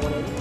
that one in.